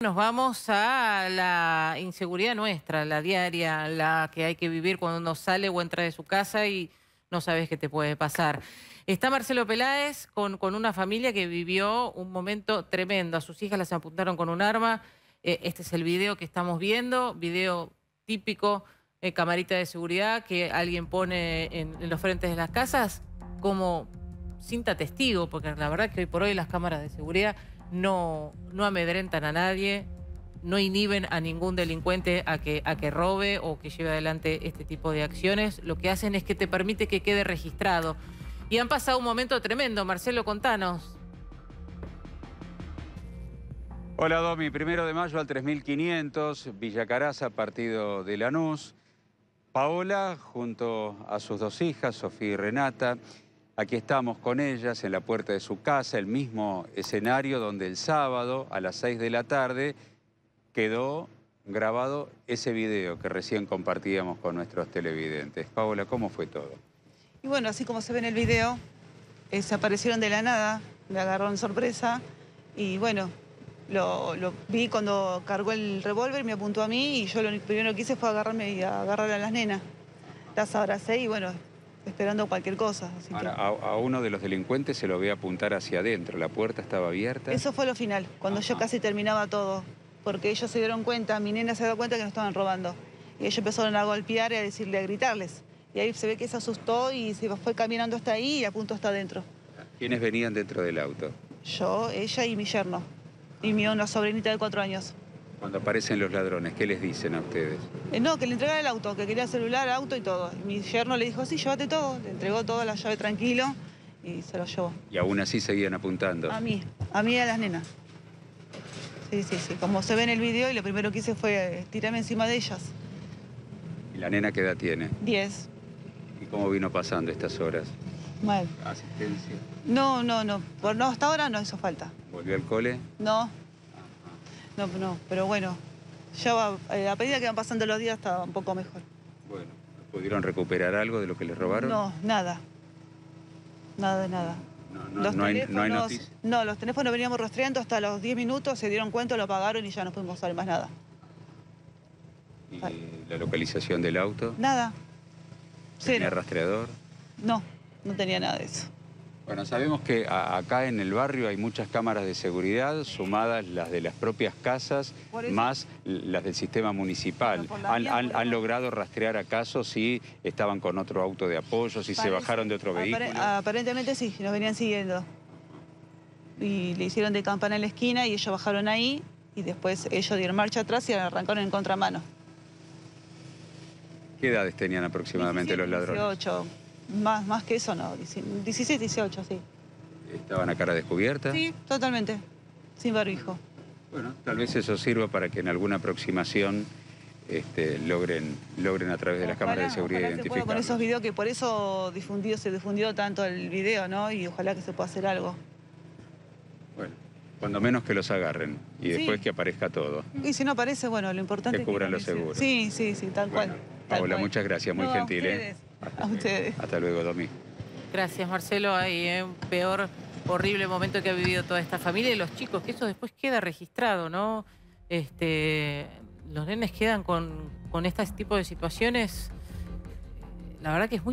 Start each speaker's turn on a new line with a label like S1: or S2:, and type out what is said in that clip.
S1: Nos vamos a la inseguridad nuestra, la diaria, la que hay que vivir cuando uno sale o entra de su casa y no sabes qué te puede pasar. Está Marcelo Peláez con, una familia que vivió un momento tremendo. A sus hijas las apuntaron con un arma. Eh, este es el video que estamos viendo, video típico, eh, camarita de seguridad que alguien pone en, en los frentes de las casas como cinta testigo, porque la verdad que hoy por hoy las cámaras de seguridad no, no amedrentan a nadie, no inhiben a ningún delincuente a que, a que robe o que lleve adelante este tipo de acciones. Lo que hacen es que te permite que quede registrado. Y han pasado un momento tremendo. Marcelo, contanos.
S2: Hola Domi, primero de mayo al 3500, Villa Caraza, partido de Lanús. Paola junto a sus dos hijas, Sofía y Renata. Aquí estamos con ellas en la puerta de su casa, el mismo escenario donde el sábado a las 6 de la tarde quedó grabado ese video que recién compartíamos con nuestros televidentes. Paola, ¿cómo fue todo?
S3: Y bueno, así como se ve en el video, eh, se aparecieron de la nada, me agarraron sorpresa y bueno, lo, lo vi cuando cargó el revólver, me apuntó a mí y yo lo primero que hice fue agarrarme y agarrar a las nenas. Las abracé y bueno, esperando cualquier cosa. así que-
S2: Ahora, a, a uno de los delincuentes se lo ve apuntar hacia adentro, la puerta estaba abierta.
S3: Eso fue lo final, cuando yo casi terminaba todo, porque ellos se dieron cuenta, mi nena se dio cuenta que nos estaban robando. Y ellos empezaron a golpear y a decirle, a gritarles. Y ahí se ve que se asustó y se fue caminando hasta ahí y a punto está adentro.
S2: ¿Quiénes venían dentro del auto?
S3: Yo, ella y mi yerno. Y mi una sobrinita de cuatro años.
S2: Cuando aparecen los ladrones, ¿qué les dicen a ustedes?
S3: Eh, no, que le entregara el auto, que quería celular, auto y todo. Y mi yerno le dijo, sí, llévate todo. Le entregó toda la llave tranquilo y se lo llevó.
S2: Y aún así seguían apuntando.
S3: A mí, a mí y a las nenas. Sí, sí, sí. Como se ve en el video y lo primero que hice fue eh, tirarme encima de ellas.
S2: ¿Y la nena qué edad tiene?
S3: Diez.
S2: ¿Y cómo vino pasando estas horas?
S3: Mal.
S2: ¿Asistencia?
S3: No, no, no. Por, no, hasta ahora no hizo falta.
S2: ¿Volvió al cole?
S3: No. No, no. Pero bueno, ya va, eh, a medida que van pasando los días está un poco mejor.
S2: Bueno, ¿pudieron recuperar algo de lo que les robaron?
S3: No, nada. Nada nada.
S2: No, no, no hay, no hay noticia.
S3: no, los teléfonos veníamos rastreando hasta los 10 minutos, se dieron cuenta, lo pagaron y ya no pudimos saber más nada.
S2: ¿Y la localización del auto?
S3: Nada.
S2: ¿Tenía
S3: Cero.
S2: rastreador?
S3: No, no tenía nada de eso.
S2: Bueno, sabemos que acá en el barrio hay muchas cámaras de seguridad, sumadas las de las propias casas, más las del sistema municipal. ¿Han, han- logrado rastrear acaso si estaban con otro auto de apoyo, si se bajaron de otro vehículo?
S3: Aparentemente sí, nos venían siguiendo. Y le hicieron de campana en la esquina y ellos bajaron ahí y después ellos dieron marcha atrás y arrancaron en contramano.
S2: ¿Qué edades tenían aproximadamente
S3: 17,
S2: los ladrones?
S3: 18. Más, más que eso no, 16, 18, sí.
S2: ¿Estaban a cara descubierta?
S3: Sí, totalmente. Sin barbijo.
S2: Bueno, tal vez eso sirva para que en alguna aproximación este, logren, logren a través de las cámaras de seguridad
S3: se pueda con esos
S2: identificar.
S3: videos que por eso difundido, se difundió tanto el video, ¿no? Y ojalá que se pueda hacer algo.
S2: Bueno, cuando menos que los agarren y
S3: Sí.
S2: después que aparezca todo.
S3: Y si no aparece, bueno, lo importante
S2: Que
S3: es que
S2: cubran los seguros.
S3: Sí, sí, sí, tal cual. Tal
S2: Paola,
S3: cual.
S2: muchas gracias, muy
S3: No,
S2: gentil. ¿eh?
S3: A ustedes.
S2: Hasta luego, Domi.
S1: Gracias, Marcelo. Hay un peor, horrible momento que ha vivido toda esta familia y los chicos, que eso después queda registrado, ¿no? Este, los nenes quedan con, con este tipo de situaciones. La verdad que es muy